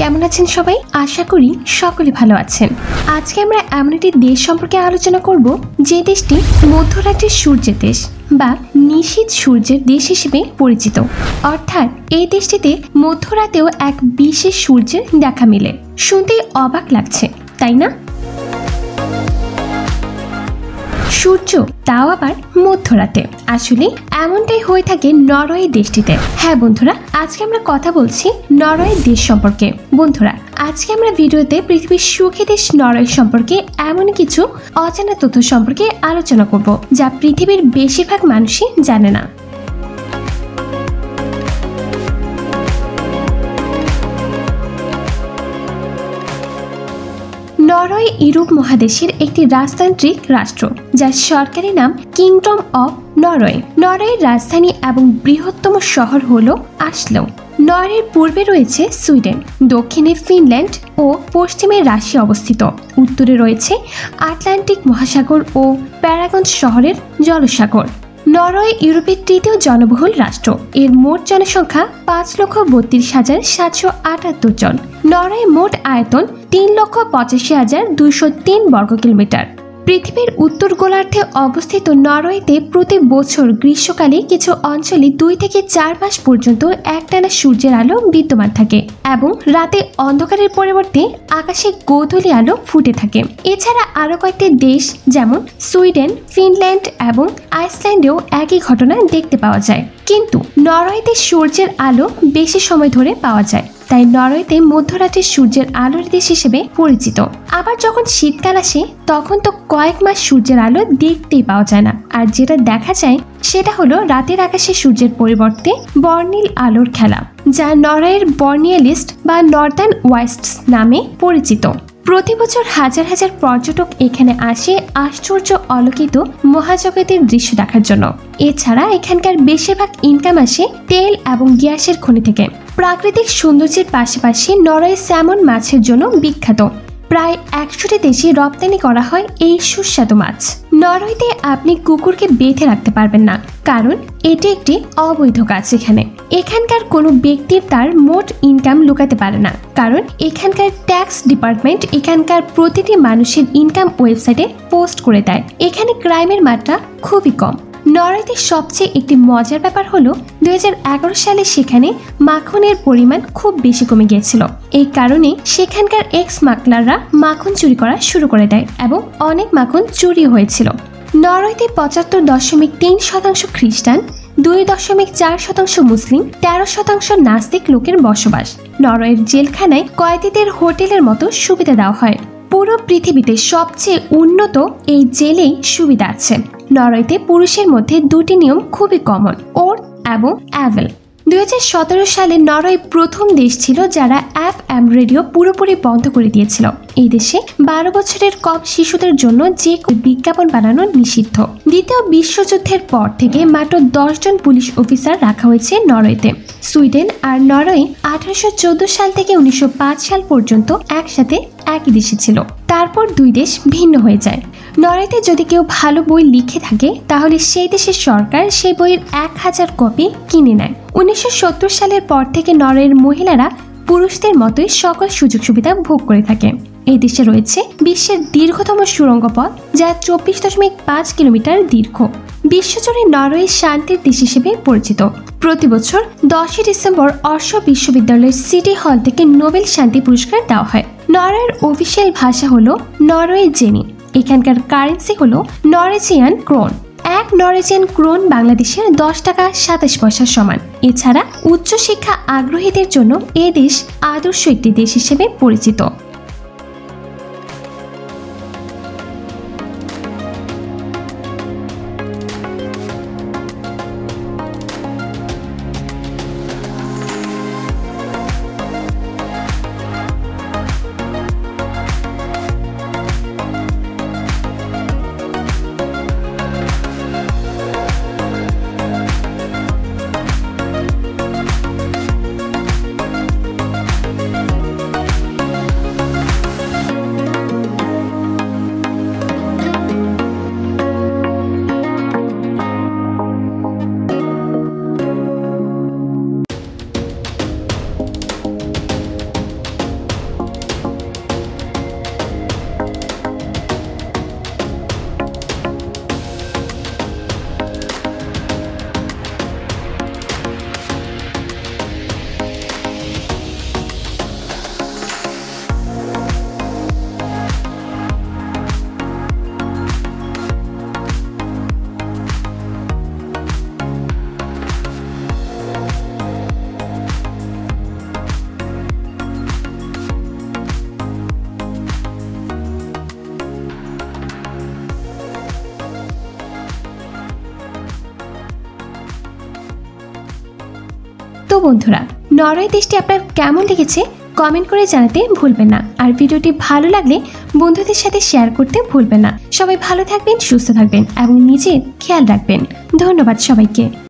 কেমন আছেন সবাই? আশা করি সকলে ভালো আছেন। আজকে আমরা এমন একটি দেশ সম্পর্কে আলোচনা করব, যে দেশটি মধ্যরাজ্যের সূর্যের দেশ বা নিশীত সূর্যের দেশ হিসেবে পরিচিত। অর্থাৎ এই দেশটিতে মধ্যরাতেও এক বিশেষ সূর্যের দেখা মিলে। শুনতে অবাক লাগছে, তাই না? সূর্য, তাও আবার মধ্যরাতে। আসলে এমনটাই হয়ে থাকে নরওয়ে দেশটিতে। হ্যাঁ বন্ধুরা, আজকে আমরা কথা বলছি নরওয়ে দেশ সম্পর্কে। বন্ধুরা, আজকে আমরা ভিডিওতে পৃথিবীর সুখী দেশ নরওয়ে সম্পর্কে এমন কিছু অজানা তথ্য সম্পর্কে আলোচনা করব, যা পৃথিবীর বেশিরভাগ মানুষই জানে না। নরওয়ে ইউরোপ মহাদেশের একটি রাজতান্ত্রিক রাষ্ট্র, যার সরকারি নাম কিংডম অফ নরওয়ে নরওয়ের রাজধানী এবং বৃহত্তম শহর হল আসলো। নরওয়ের পূর্বে রয়েছে সুইডেন, দক্ষিণে ফিনল্যান্ড ও পশ্চিমে রাশিয়া অবস্থিত। উত্তরে রয়েছে আটলান্টিক মহাসাগর ও প্যারাগঞ্জ শহরের জলসাগর। নরওয়ে ইউরোপের তৃতীয় জনবহুল রাষ্ট্র। এর মোট জনসংখ্যা পাঁচ লক্ষ বত্রিশ হাজার সাতশো আটাত্তর জন। নরওয়ে মোট আয়তন তিন লক্ষ পঁচাশি হাজার দুইশো তিন বর্গ কিলোমিটার পৃথিবীর উত্তর গোলার্ধে অবস্থিত নরওয়েতে প্রতি বছর গ্রীষ্মকালে কিছু অঞ্চলে দুই থেকে চার মাস পর্যন্ত একটানা সূর্যের আলো বিদ্যমান থাকে এবং রাতে অন্ধকারের পরিবর্তে আকাশে গোধূলি আলো ফুটে থাকে। এছাড়া আরও কয়েকটি দেশ যেমন সুইডেন, ফিনল্যান্ড এবং আইসল্যান্ডেও একই ঘটনা দেখতে পাওয়া যায়। কিন্তু নরওয়েতে সূর্যের আলো বেশি সময় ধরে পাওয়া যায়। তাই নরওয়েতে মধ্যরাতের সূর্যের আলোর দেশ হিসেবে পরিচিত। আবার যখন শীতকাল আসে, তখন তো কয়েক মাস সূর্যের আলো দেখতেই পাওয়া যায় না। আর যেটা দেখা যায়, সেটা হলো রাতের আকাশে সূর্যের পরিবর্তে বর্ণিল আলোর খেলা, যা নরওয়ের বর্নিয়ালিস্ট বা নর্দার্ন ওয়েস্টস নামে পরিচিত। প্রতি বছর হাজার হাজার পর্যটক এখানে আসে আশ্চর্য অলোকিত মহাজগতের দৃশ্য দেখার জন্য। এছাড়া এখানকার বেশিরভাগ ইনকাম আসে তেল এবং গ্যাসের খনি থেকে। প্রাকৃতিক সৌন্দর্যের পাশাপাশি নরওয়ে স্যামন মাছের জন্য বিখ্যাত। প্রায় একশোটি দেশে রপ্তানি করা হয় এই সুস্বাদু মাছ। নরওয়েতে আপনি কুকুরকে বেঁধে রাখতে পারবেন না, কারণ এটি একটি অবৈধ কাজ এখানে। এখানকার কোনো ব্যক্তির তার মোট ইনকাম লুকাতে পারে না। কারণ এখানকার ট্যাক্স ডিপার্টমেন্ট এখানকার প্রতিটি মানুষের ইনকাম ওয়েবসাইটে পোস্ট করে দেয়। এখানে ক্রাইমের মাত্রা খুবই কম। নরওয়েতে সবচেয়ে একটি মজার ব্যাপার হলো দু হাজার এগারো সালে সেখানে মাখনের পরিমাণ খুব বেশি কমে গিয়েছিল। এই কারণে সেখানকার এক্স মাকলাররা মাখন চুরি করা শুরু করে দেয় এবং অনেক মাখন চুরি হয়েছিল। নরওয়েতে পঁচাত্তর দশমিক তিন শতাংশ খ্রিস্টান দুই দশমিক চার শতাংশ মুসলিম, তেরো শতাংশ নাস্তিক লোকের বসবাস। নরওয়ের জেলখানায় কয়েদিদের হোটেলের মতো সুবিধা দেওয়া হয়। পুরো পৃথিবীতে সবচেয়ে উন্নত এই জেলেই সুবিধা আছে। নরওয়েতে পুরুষের মধ্যে দুটি নিয়ম খুবই কমন ওর এবং অ্যাভেল। দুই হাজার সতেরো সালে নরওয়ে প্রথম দেশ ছিল যারা এফ এম রেডিও পুরোপুরি বন্ধ করে দিয়েছিল। এই দেশে বারো বছরের কম শিশুদের জন্য যে বিজ্ঞাপন বানানো নিষিদ্ধ। দ্বিতীয় বিশ্বযুদ্ধের পর থেকে মাত্র দশজন পুলিশ অফিসার রাখা হয়েছে নরওয়েতে। সুইডেন আর নরওয়ে আঠারোশো সাল থেকে উনিশশো পাঁচ সাল পর্যন্ত একসাথে একই দেশে ছিল। তারপর দুই দেশ ভিন্ন হয়ে যায়। নরওয়েতে যদি কেউ ভালো বই লিখে থাকে, তাহলে সেই দেশের সরকার সেই বইয়ের এক হাজার কপি কিনে নেয়। উনিশশো সত্তর সালের পর থেকে নরওয়ের মহিলারা পুরুষদের মতোই সকল সুযোগ সুবিধা ভোগ করে থাকে। এই দেশে রয়েছে বিশ্বের দীর্ঘতম সুড়ঙ্গ পথ, যা চব্বিশ দশমিক পাঁচ কিলোমিটার দীর্ঘ। বিশ্বজুড়ে নরওয়ে শান্তির দেশ হিসেবে পরিচিত। প্রতি বছর দশই ডিসেম্বর অর্শ বিশ্ববিদ্যালয়ের সিটি হল থেকে নোবেল শান্তি পুরস্কার দেওয়া হয়। নরওয়ের অফিসিয়াল ভাষা হলো নরওয়ে জেনি এখানকার কারেন্সি হলো নরেজিয়ান ক্রোন। এক নরেজেন ক্রোন বাংলাদেশের দশ টাকা সাতাশ পয়সার সমান। এছাড়া উচ্চশিক্ষা আগ্রহীদের জন্য এ দেশ আদর্শ একটি দেশ হিসেবে পরিচিত। বন্ধুরা, নরওয়ে দেশটি আপনার কেমন লেগেছে কমেন্ট করে জানাতে ভুলবেন না। আর ভিডিওটি ভালো লাগলে বন্ধুদের সাথে শেয়ার করতে ভুলবেন না। সবাই ভালো থাকবেন, সুস্থ থাকবেন এবং নিজের খেয়াল রাখবেন। ধন্যবাদ সবাইকে।